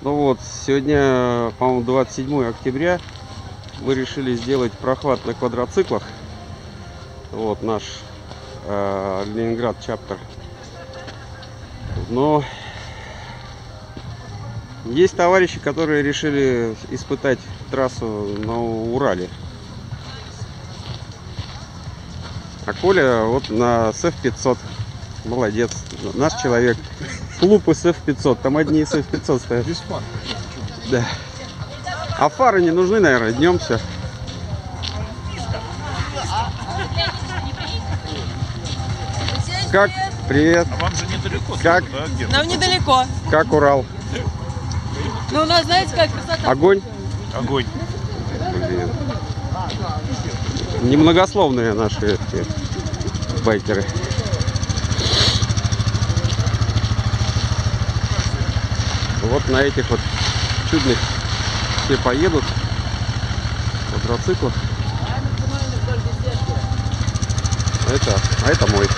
Ну вот, сегодня, по-моему, 27 октября. Мы решили сделать прохват на квадроциклах. Вот наш э, Ленинград чаптер. Но есть товарищи, которые решили испытать трассу на Урале. А Коля вот на СФ-500. Молодец. Наш человек. Клуб СФ-500. Там одни СФ-500 стоят. Да. А фары не нужны, наверное, днем все. Как? Привет. А вам же недалеко. Как? Да, Нам недалеко. Как Урал? Но у нас, знаете, как красота. Огонь? Огонь. Блин. Немногословные наши эти байкеры. Вот на этих вот чудных все поедут квадроциклах. Это, а это мой.